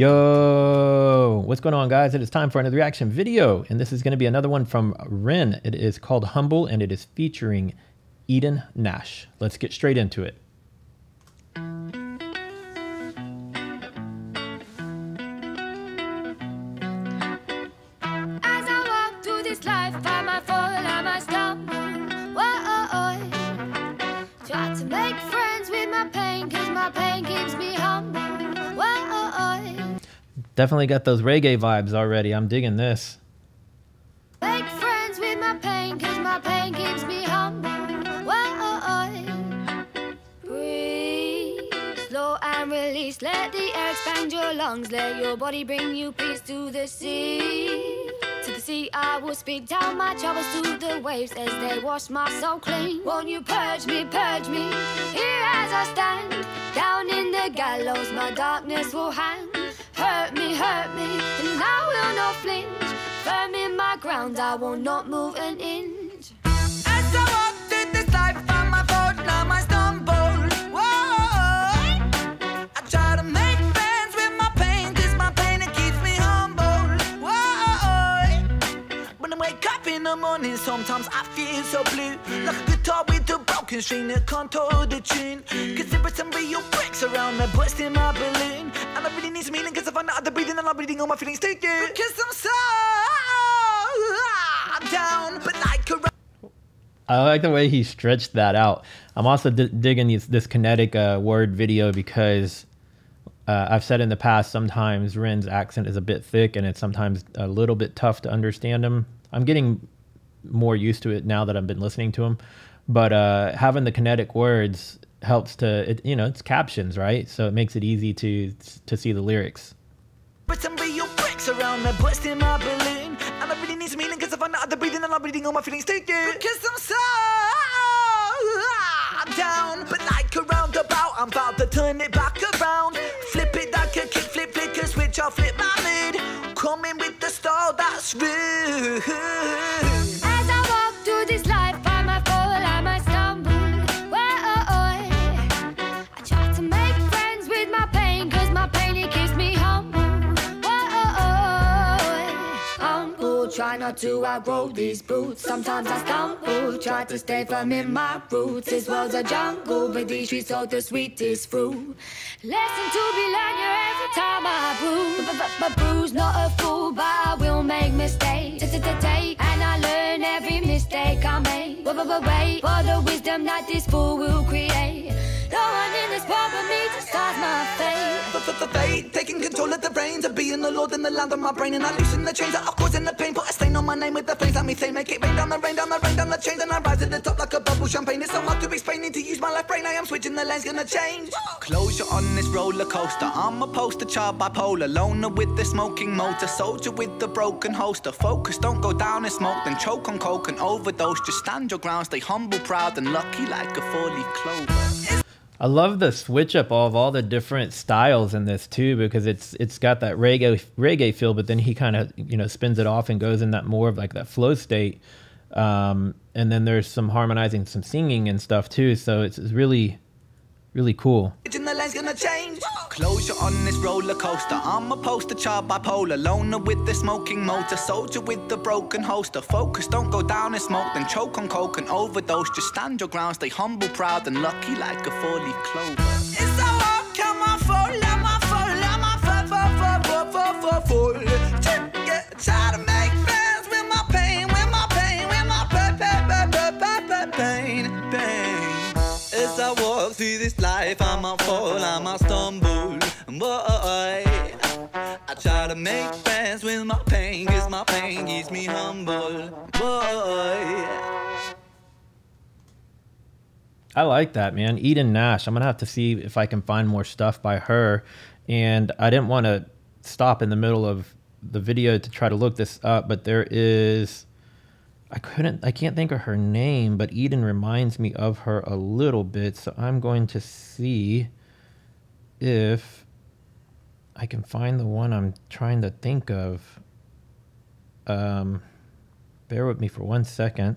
Yo, what's going on, guys? It is time for another reaction video, and this is going to be another one from Ren. It is called Humble, and it is featuring Eden Nash. Let's get straight into it. Definitely got those reggae vibes already. I'm digging this. Make friends with my pain, cause my pain keeps me humble. Breathe, slow and release. Let the air expand your lungs. Let your body bring you peace to the sea. To the sea, I will speak down my troubles to the waves as they wash my soul clean. Won't you purge me, purge me? Here as I stand, down in the gallows, my darkness will hang hurt me, hurt me, and I will not flinch. Firm in my ground, I will not move an inch. The morning, sometimes I feel so blue, like a guitar with a broken string that can't hold the tune. Cause there are some real bricks around me, busting my balloon. And I really need some healing cause I find out the breathing and I'm breathing all my feelings take it. Because I'm so down, but like a I like the way he stretched that out. I'm also digging these, this kinetic uh, word video because uh, I've said in the past sometimes Ren's accent is a bit thick and it's sometimes a little bit tough to understand him. I'm getting more used to it now that I've been listening to him, but uh, having the kinetic words helps to it, you know it's captions right? So it makes it easy to to see the lyrics. But some real bricks around my balloon and I really need some healing cause if I'm not breathing I'm breathing all my feelings because I'm so down. But like I'm about to turn it back around. Flip it like a kick flip switch I'll flip my lid. Coming with the that's rude try not to outgrow these boots. Sometimes I stumble, try to stay firm in my roots. This world's a jungle, but these streets hold the sweetest fruit. Lesson to be learned here every time I bruise. But bruise, not a fool, but I will make mistakes. Take and I learn every mistake I make. Wait for the wisdom that this fool will create. No one in this world but me decides my fate. Fate, taking control of the reins of being the lord in the land of my brain, and I loosen the chains that are causing the pain. Put a stain on my name with the flames. Let me say, make it rain down the rain, down the rain, down the chains, and I rise to the top like a bubble champagne. It's so hard to explain. Need to use my left brain. I am switching the lanes, gonna change. Closure on this roller coaster. I'm a poster child bipolar, loner with the smoking motor, soldier with the broken holster. Focus, don't go down in smoke, then choke on coke and overdose. Just stand your ground, stay humble, proud, and lucky like a four-leaf clover. I love the switch up of all the different styles in this too, because it's it's got that reggae reggae feel, but then he kind of you know spins it off and goes in that more of like that flow state, um, and then there's some harmonizing, some singing and stuff too. So it's, it's really really cool. Closure on this roller coaster. I'm a poster child bipolar, loner with the smoking motor, soldier with the broken holster. Focus, don't go down in smoke, then choke on coke and overdose. Just stand your ground, stay humble, proud, and lucky like a four-leaf clover. I might fall, I might stumble. Boy, I try to make friends with my pain, cause my pain keeps me humble. Boy. I like that, man. Eden Nash. I'm going to have to see if I can find more stuff by her. And I didn't want to stop in the middle of the video to try to look this up, but there is I couldn't I can't think of her name, but Eden reminds me of her a little bit, so I'm going to see if I can find the one I'm trying to think of. Um, bear with me for one second.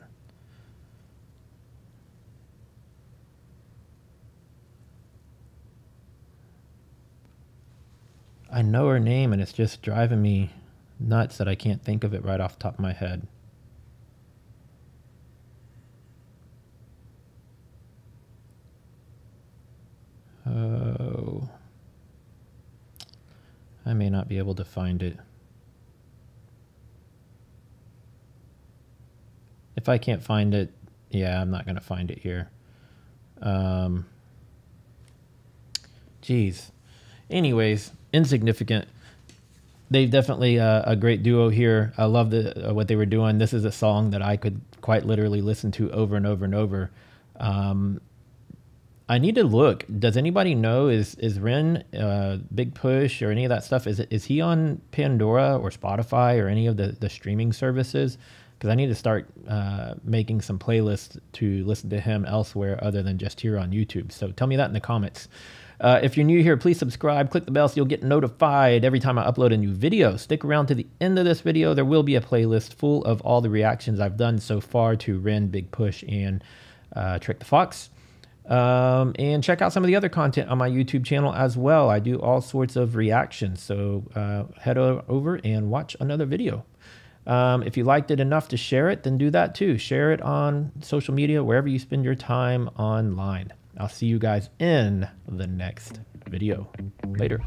I know her name and it's just driving me nuts that I can't think of it right off top of my head. Oh. I may not be able to find it. If I can't find it, yeah, I'm not going to find it here. Um, geez. Anyways, insignificant. They've definitely uh, a great duo here. I love the uh, what they were doing. This is a song that I could quite literally listen to over and over and over. Um, I need to look. Does anybody know is is Ren uh, Big Push or any of that stuff? Is is he on Pandora or Spotify or any of the the streaming services? Because I need to start uh, making some playlists to listen to him elsewhere other than just here on YouTube. So tell me that in the comments. Uh, if you're new here, please subscribe, click the bell so you'll get notified every time I upload a new video. Stick around to the end of this video. There will be a playlist full of all the reactions I've done so far to Ren, Big Push, and uh, Trick the Fox. Um, and check out some of the other content on my YouTube channel as well. I do all sorts of reactions. So uh, head over and watch another video. Um, if you liked it enough to share it, then do that too. Share it on social media, wherever you spend your time online. I'll see you guys in the next video. Later.